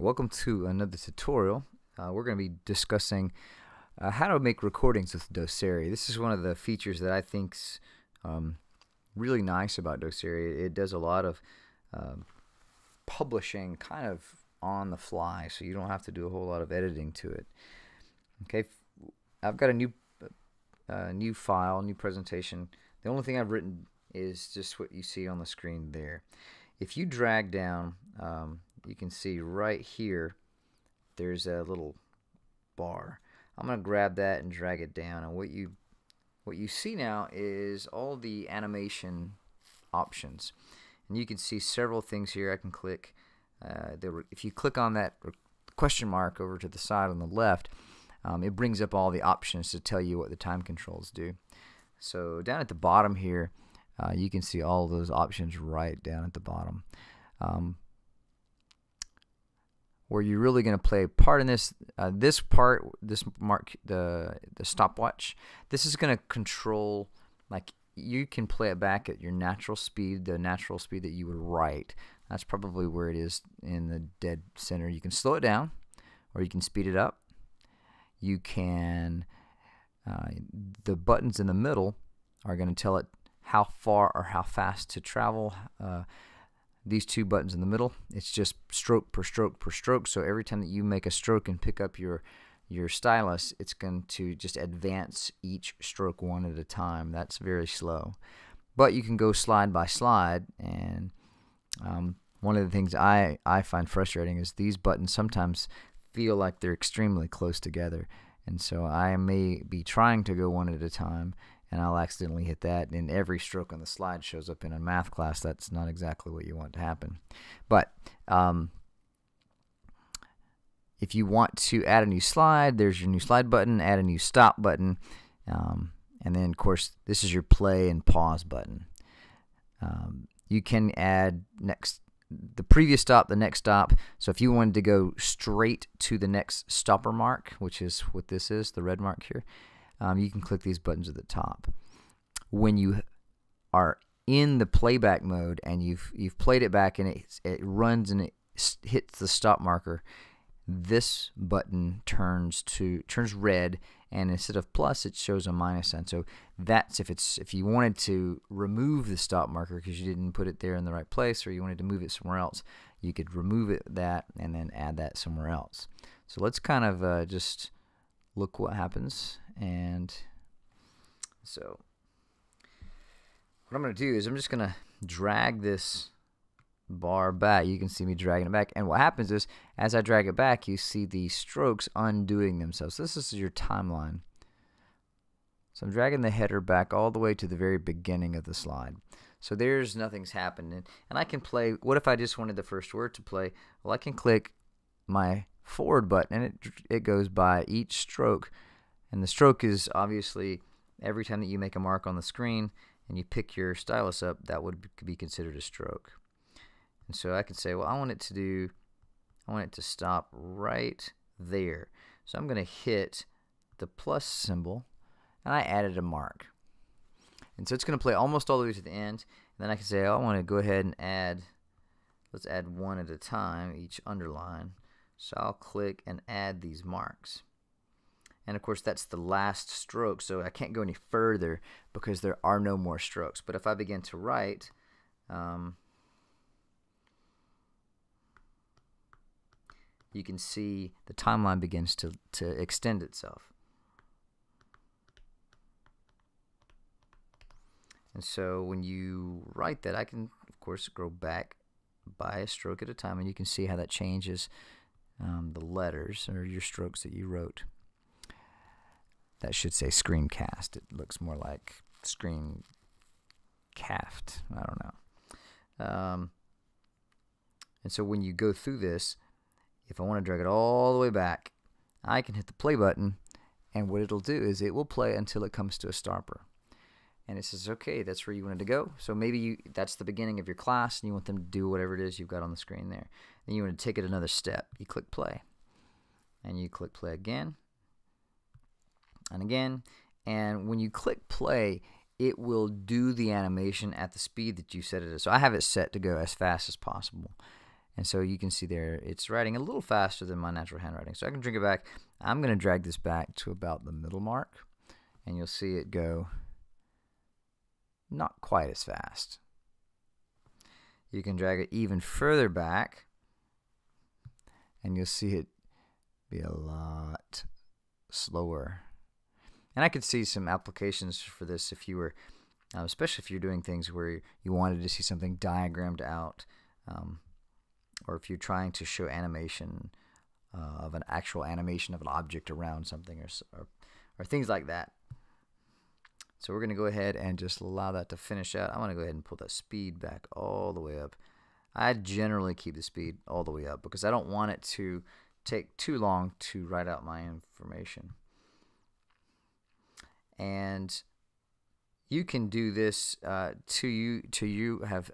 Welcome to another tutorial. Uh, we're going to be discussing uh, how to make recordings with Doceri. This is one of the features that I think's um, really nice about Doceri. It does a lot of um, publishing kind of on the fly, so you don't have to do a whole lot of editing to it. Okay, I've got a new uh, new file, new presentation. The only thing I've written is just what you see on the screen there. If you drag down um, you can see right here there's a little bar. I'm going to grab that and drag it down. And what you what you see now is all the animation options. And you can see several things here. I can click uh, there, if you click on that question mark over to the side on the left um, it brings up all the options to tell you what the time controls do. So down at the bottom here uh, you can see all those options right down at the bottom um, where you're really going to play a part in this. Uh, this part, this mark, the the stopwatch, this is going to control like you can play it back at your natural speed, the natural speed that you would write. That's probably where it is in the dead center. You can slow it down, or you can speed it up. You can uh, the buttons in the middle are going to tell it how far or how fast to travel. Uh, these two buttons in the middle. It's just stroke per stroke per stroke. So every time that you make a stroke and pick up your your stylus it's going to just advance each stroke one at a time. That's very slow. But you can go slide by slide. And um, one of the things I, I find frustrating is these buttons sometimes feel like they're extremely close together. And so I may be trying to go one at a time and I'll accidentally hit that, and every stroke on the slide shows up in a math class. That's not exactly what you want to happen. But um, if you want to add a new slide, there's your new slide button, add a new stop button, um, and then, of course, this is your play and pause button. Um, you can add next the previous stop, the next stop. So if you wanted to go straight to the next stopper mark, which is what this is, the red mark here, um, you can click these buttons at the top. When you are in the playback mode and you've you've played it back and it it runs and it hits the stop marker, this button turns to turns red and instead of plus it shows a minus sign. So that's if it's if you wanted to remove the stop marker because you didn't put it there in the right place or you wanted to move it somewhere else, you could remove it that and then add that somewhere else. So let's kind of uh, just look what happens and so what I'm going to do is I'm just going to drag this bar back. You can see me dragging it back. And what happens is, as I drag it back, you see the strokes undoing themselves. This is your timeline. So I'm dragging the header back all the way to the very beginning of the slide. So there's nothing's happening. And I can play, what if I just wanted the first word to play? Well, I can click my forward button and it, it goes by each stroke and the stroke is obviously every time that you make a mark on the screen and you pick your stylus up, that would be considered a stroke. And so I can say, well, I want it to do, I want it to stop right there. So I'm going to hit the plus symbol and I added a mark. And so it's going to play almost all the way to the end. And then I can say, oh, I want to go ahead and add, let's add one at a time, each underline. So I'll click and add these marks and of course that's the last stroke so I can't go any further because there are no more strokes. But if I begin to write um, you can see the timeline begins to, to extend itself. And so when you write that I can of course go back by a stroke at a time and you can see how that changes um, the letters or your strokes that you wrote that should say screencast. It looks more like screen caft. I don't know. Um, and so when you go through this, if I want to drag it all the way back, I can hit the play button, and what it'll do is it will play until it comes to a stopper. And it says, okay, that's where you wanted to go. So maybe you, that's the beginning of your class, and you want them to do whatever it is you've got on the screen there. Then you want to take it another step. You click play. And you click play again and again. And when you click play, it will do the animation at the speed that you set it as. So I have it set to go as fast as possible. And so you can see there it's writing a little faster than my natural handwriting. So I can drag it back. I'm going to drag this back to about the middle mark and you'll see it go not quite as fast. You can drag it even further back and you'll see it be a lot slower. And I could see some applications for this if you were, uh, especially if you're doing things where you wanted to see something diagrammed out, um, or if you're trying to show animation uh, of an actual animation of an object around something, or, or, or things like that. So we're going to go ahead and just allow that to finish out. I want to go ahead and pull that speed back all the way up. I generally keep the speed all the way up because I don't want it to take too long to write out my information. And you can do this uh, to you to you have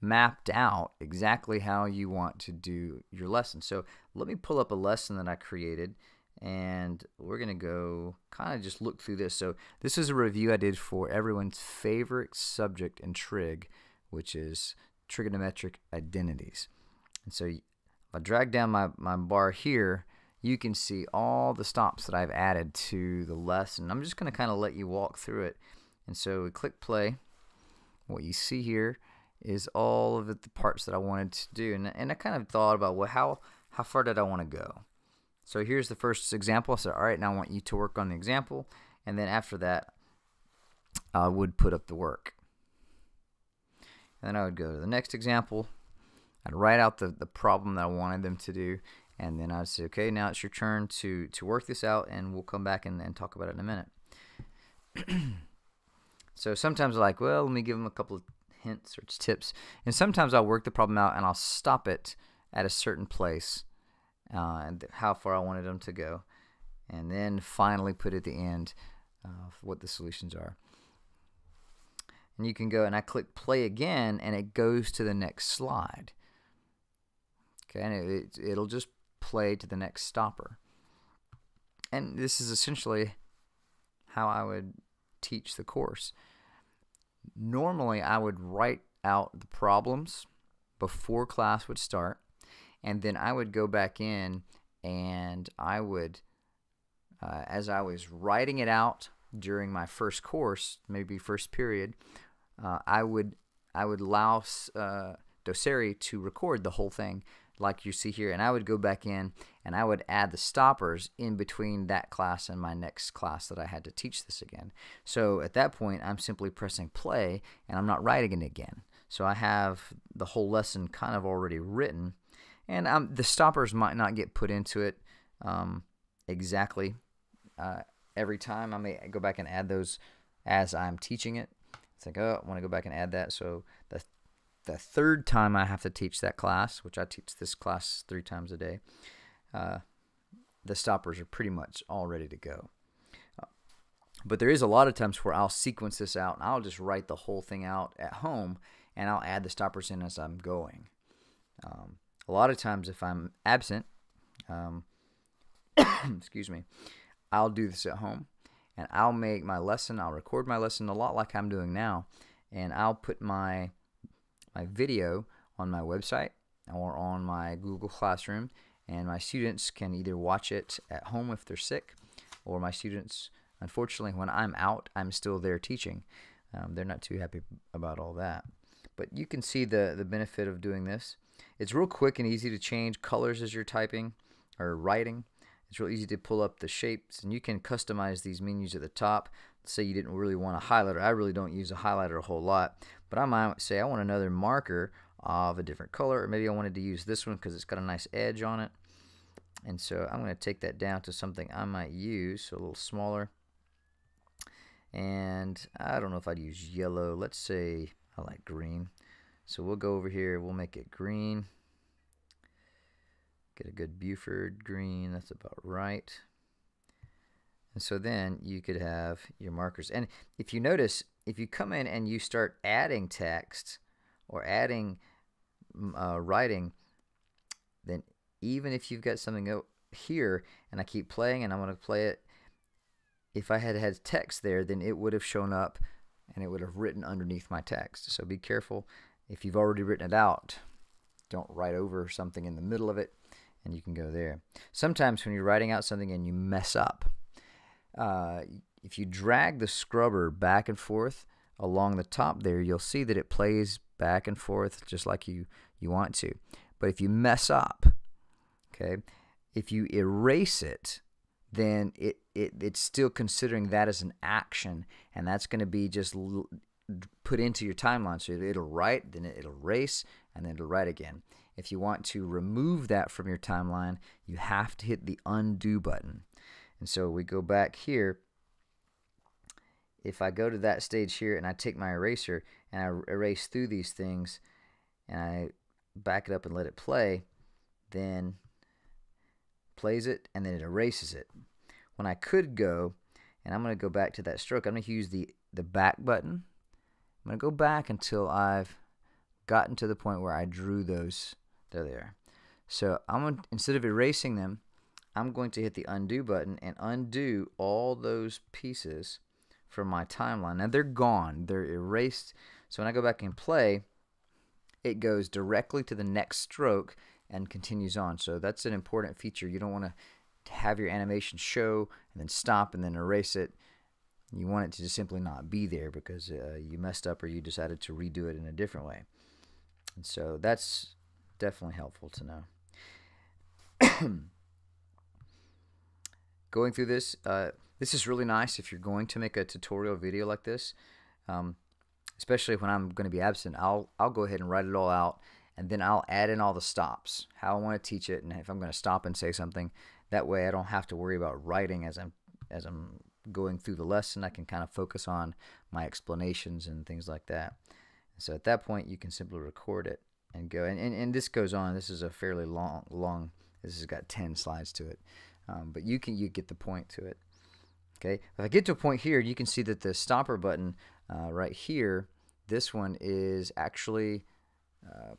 mapped out exactly how you want to do your lesson. So let me pull up a lesson that I created and we're going to go kind of just look through this. So this is a review I did for everyone's favorite subject in trig, which is trigonometric identities. And so if I drag down my, my bar here, you can see all the stops that I've added to the lesson. I'm just going to kind of let you walk through it. And so we click play. What you see here is all of the parts that I wanted to do. And, and I kind of thought about, well, how, how far did I want to go? So here's the first example. I said, all right, now I want you to work on the example. And then after that, I would put up the work. And then I would go to the next example. I'd write out the, the problem that I wanted them to do. And then I'd say, okay, now it's your turn to, to work this out, and we'll come back and, and talk about it in a minute. so sometimes I'm like, well, let me give them a couple of hints or tips. And sometimes I'll work the problem out and I'll stop it at a certain place uh, and how far I wanted them to go, and then finally put at the end uh, what the solutions are. And you can go and I click play again, and it goes to the next slide. Okay, and it, it'll just play to the next stopper. And this is essentially how I would teach the course. Normally, I would write out the problems before class would start and then I would go back in and I would, uh, as I was writing it out during my first course, maybe first period, uh, I would I would allow uh, to record the whole thing like you see here, and I would go back in and I would add the stoppers in between that class and my next class that I had to teach this again. So at that point, I'm simply pressing play and I'm not writing it again. So I have the whole lesson kind of already written and um, the stoppers might not get put into it um, exactly uh, every time. I may go back and add those as I'm teaching it. It's like, oh, I want to go back and add that. So the the third time I have to teach that class, which I teach this class three times a day, uh, the stoppers are pretty much all ready to go. Uh, but there is a lot of times where I'll sequence this out and I'll just write the whole thing out at home and I'll add the stoppers in as I'm going. Um, a lot of times if I'm absent, um, excuse me, I'll do this at home and I'll make my lesson, I'll record my lesson a lot like I'm doing now, and I'll put my my video on my website or on my Google Classroom, and my students can either watch it at home if they're sick, or my students, unfortunately, when I'm out, I'm still there teaching. Um, they're not too happy about all that. But you can see the, the benefit of doing this. It's real quick and easy to change colors as you're typing or writing. It's real easy to pull up the shapes and you can customize these menus at the top. Say you didn't really want a highlighter. I really don't use a highlighter a whole lot, but I might say I want another marker of a different color or maybe I wanted to use this one because it's got a nice edge on it. And so I'm going to take that down to something I might use, so a little smaller. And I don't know if I'd use yellow. Let's say I like green. So we'll go over here, we'll make it green. Get a good Buford green, that's about right. And so then you could have your markers. And if you notice, if you come in and you start adding text or adding mm, uh, writing, then even if you've got something here and I keep playing and I want to play it, if I had had text there, then it would have shown up and it would have written underneath my text. So be careful if you've already written it out don't write over something in the middle of it, and you can go there. Sometimes when you're writing out something and you mess up, uh, if you drag the scrubber back and forth along the top there, you'll see that it plays back and forth just like you, you want to. But if you mess up, okay, if you erase it, then it, it it's still considering that as an action, and that's going to be just put into your timeline. So it'll write, then it'll erase, and then it'll write again. If you want to remove that from your timeline, you have to hit the undo button. And so we go back here. If I go to that stage here and I take my eraser and I erase through these things and I back it up and let it play, then plays it and then it erases it. When I could go, and I'm going to go back to that stroke, I'm going to use the, the back button. I'm going to go back until I've gotten to the point where I drew those. There they are. So I'm going to, instead of erasing them, I'm going to hit the undo button and undo all those pieces from my timeline. Now they're gone. They're erased. So when I go back and play, it goes directly to the next stroke and continues on. So that's an important feature. You don't want to have your animation show and then stop and then erase it. You want it to just simply not be there because uh, you messed up or you decided to redo it in a different way. And so that's definitely helpful to know. going through this, uh, this is really nice if you're going to make a tutorial video like this. Um, especially when I'm going to be absent, I'll I'll go ahead and write it all out, and then I'll add in all the stops, how I want to teach it, and if I'm going to stop and say something. That way, I don't have to worry about writing as I'm as I'm going through the lesson. I can kind of focus on my explanations and things like that. So at that point, you can simply record it and go. And, and, and this goes on. This is a fairly long long. This has got 10 slides to it, um, but you can you get the point to it. Okay. If I get to a point here, you can see that the stopper button uh, right here, this one is actually uh,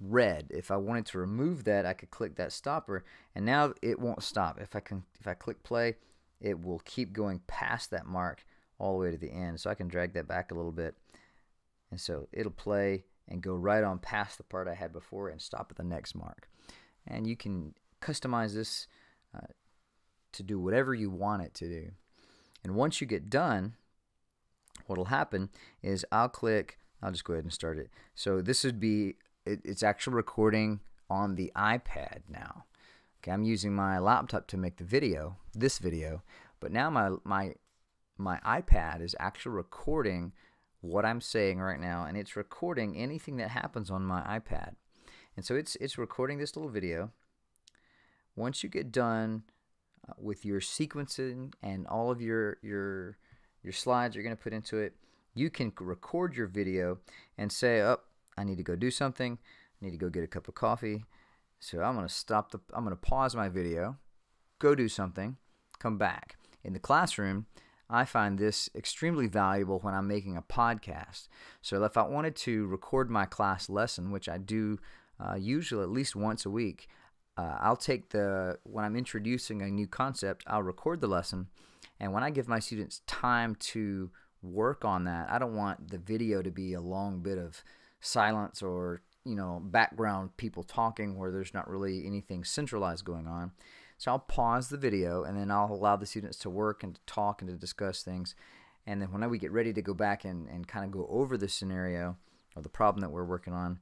red. If I wanted to remove that, I could click that stopper, and now it won't stop. If I can, if I click play, it will keep going past that mark all the way to the end. So I can drag that back a little bit, and so it'll play and go right on past the part I had before and stop at the next mark. And you can customize this to do whatever you want it to do. And once you get done, what will happen is I'll click, I'll just go ahead and start it. So this would be, it, it's actual recording on the iPad now. Okay, I'm using my laptop to make the video, this video, but now my, my, my iPad is actually recording what I'm saying right now, and it's recording anything that happens on my iPad. And so it's, it's recording this little video. Once you get done with your sequencing and all of your, your your slides you're going to put into it. You can record your video and say, "Oh, I need to go do something. I need to go get a cup of coffee." So I'm going to stop the I'm going to pause my video, go do something, come back. In the classroom, I find this extremely valuable when I'm making a podcast. So if I wanted to record my class lesson, which I do uh, usually at least once a week, uh, I'll take the when I'm introducing a new concept, I'll record the lesson and when I give my students time to work on that, I don't want the video to be a long bit of silence or you know background people talking where there's not really anything centralized going on. So I'll pause the video and then I'll allow the students to work and to talk and to discuss things. And then when we get ready to go back and, and kind of go over the scenario or the problem that we're working on,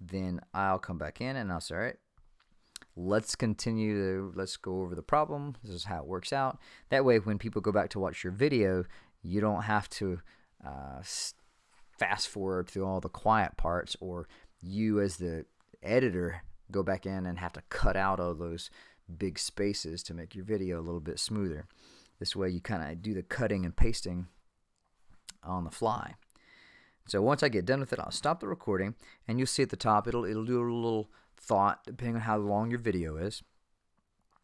then I'll come back in and I'll say, all right, let's continue to let's go over the problem. This is how it works out. That way when people go back to watch your video you don't have to uh, fast forward through all the quiet parts or you as the editor go back in and have to cut out all those big spaces to make your video a little bit smoother. This way you kind of do the cutting and pasting on the fly. So once I get done with it I'll stop the recording and you'll see at the top it'll it'll do a little thought, depending on how long your video is.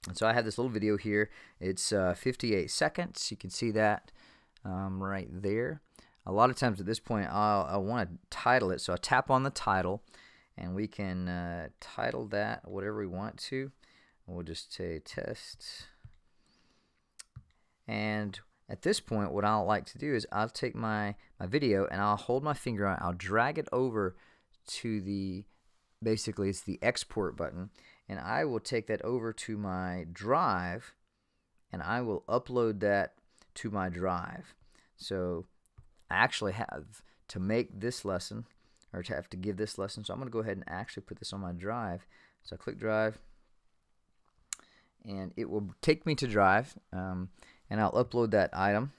And so I have this little video here. It's uh, 58 seconds. You can see that um, right there. A lot of times at this point, I'll, I want to title it. So I tap on the title, and we can uh, title that whatever we want to. We'll just say test. And at this point, what I'll like to do is I'll take my, my video and I'll hold my finger on it. I'll drag it over to the basically it's the export button and I will take that over to my drive and I will upload that to my drive. So I actually have to make this lesson or to have to give this lesson. So I'm going to go ahead and actually put this on my drive. So I click drive and it will take me to drive um, and I'll upload that item.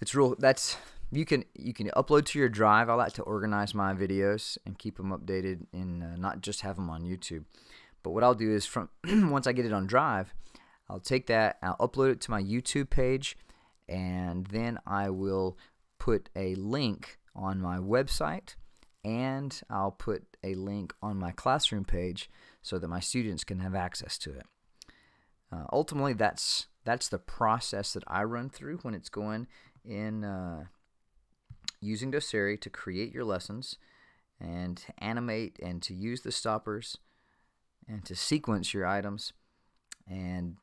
It's real that's you can you can upload to your drive. I like to organize my videos and keep them updated and uh, not just have them on YouTube. But what I'll do is from once I get it on drive, I'll take that, I'll upload it to my YouTube page, and then I will put a link on my website and I'll put a link on my classroom page so that my students can have access to it. Uh, ultimately, that's that's the process that I run through when it's going in uh, using Doceri to create your lessons and to animate and to use the stoppers and to sequence your items. And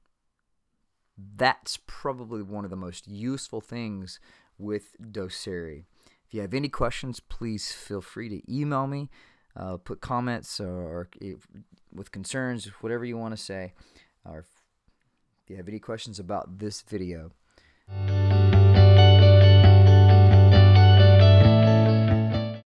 that's probably one of the most useful things with Doceri. If you have any questions, please feel free to email me, uh, put comments or, if, with concerns, whatever you want to say, or if you have any questions about this video.